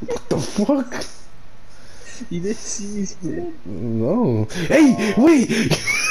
What the fuck? You didn't see me spin? No. Hey, wait!